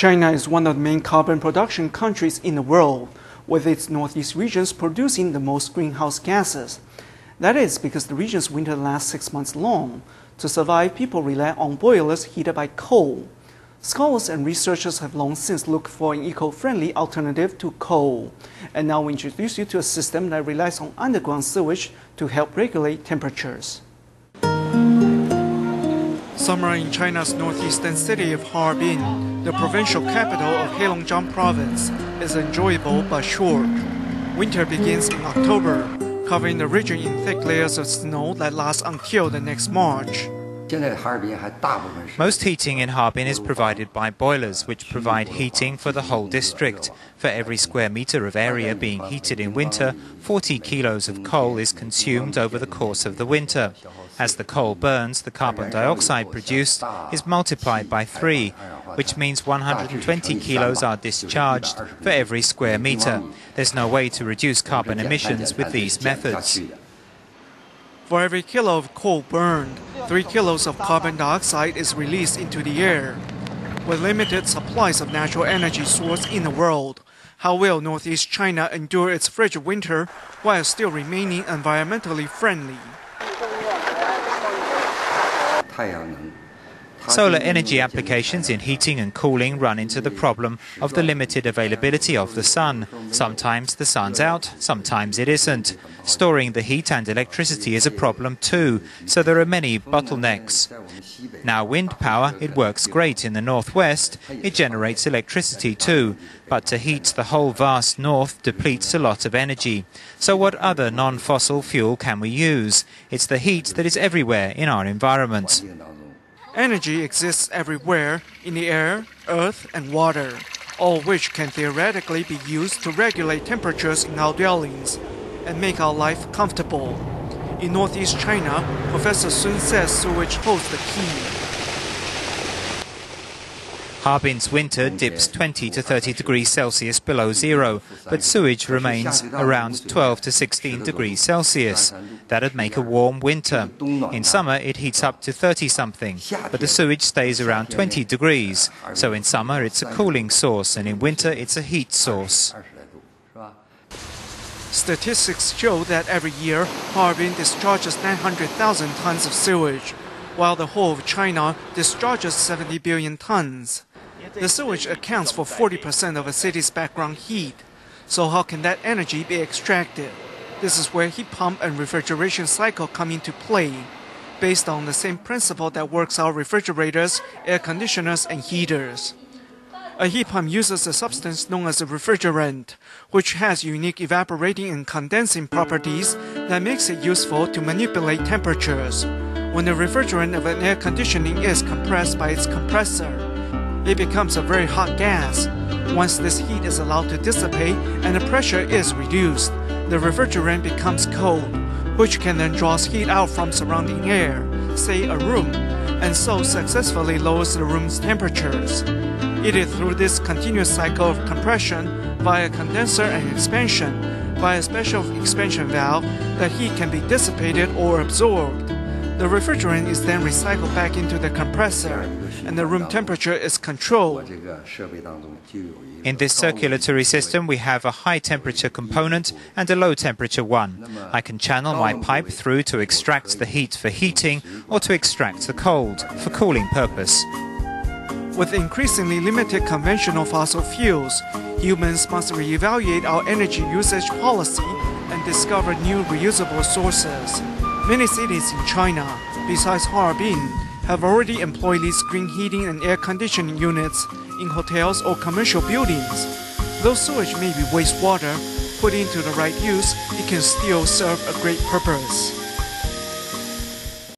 China is one of the main carbon production countries in the world, with its northeast regions producing the most greenhouse gases. That is because the region's winter lasts six months long. To survive, people rely on boilers heated by coal. Scholars and researchers have long since looked for an eco-friendly alternative to coal. And now we introduce you to a system that relies on underground sewage to help regulate temperatures. Summer in China's northeastern city of Harbin, the provincial capital of Heilongjiang province, is enjoyable but short. Winter begins in October, covering the region in thick layers of snow that last until the next March. Most heating in Harbin is provided by boilers, which provide heating for the whole district. For every square meter of area being heated in winter, 40 kilos of coal is consumed over the course of the winter. As the coal burns, the carbon dioxide produced is multiplied by three, which means 120 kilos are discharged for every square meter. There's no way to reduce carbon emissions with these methods. For every kilo of coal burned, 3 kilos of carbon dioxide is released into the air. With limited supplies of natural energy source in the world, how will Northeast China endure its frigid winter while still remaining environmentally friendly? 太阳能 Solar energy applications in heating and cooling run into the problem of the limited availability of the sun. Sometimes the sun's out, sometimes it isn't. Storing the heat and electricity is a problem too, so there are many bottlenecks. Now wind power, it works great in the northwest, it generates electricity too, but to heat the whole vast north depletes a lot of energy. So what other non-fossil fuel can we use? It's the heat that is everywhere in our environment. Energy exists everywhere in the air, earth, and water, all which can theoretically be used to regulate temperatures in our dwellings and make our life comfortable. In northeast China, Professor Sun says sewage holds the key. Harbin's winter dips 20 to 30 degrees Celsius below zero, but sewage remains around 12 to 16 degrees Celsius. That'd make a warm winter. In summer, it heats up to 30 something, but the sewage stays around 20 degrees. So in summer, it's a cooling source, and in winter, it's a heat source. Statistics show that every year, Harbin discharges 900,000 tons of sewage, while the whole of China discharges 70 billion tons. The sewage accounts for 40% of a city's background heat. So how can that energy be extracted? This is where heat pump and refrigeration cycle come into play, based on the same principle that works our refrigerators, air conditioners, and heaters. A heat pump uses a substance known as a refrigerant, which has unique evaporating and condensing properties that makes it useful to manipulate temperatures. When the refrigerant of an air conditioning is compressed by its compressor, it becomes a very hot gas. Once this heat is allowed to dissipate and the pressure is reduced, the refrigerant becomes cold, which can then draw heat out from surrounding air, say a room, and so successfully lowers the room's temperatures. It is through this continuous cycle of compression via condenser and expansion by a special expansion valve that heat can be dissipated or absorbed. The refrigerant is then recycled back into the compressor, and the room temperature is controlled. In this circulatory system, we have a high temperature component and a low temperature one. I can channel my pipe through to extract the heat for heating or to extract the cold for cooling purpose. With increasingly limited conventional fossil fuels, humans must reevaluate our energy usage policy and discover new reusable sources. Many cities in China, besides Harbin, have already employed these green heating and air conditioning units in hotels or commercial buildings. Though sewage may be wastewater, put into the right use, it can still serve a great purpose.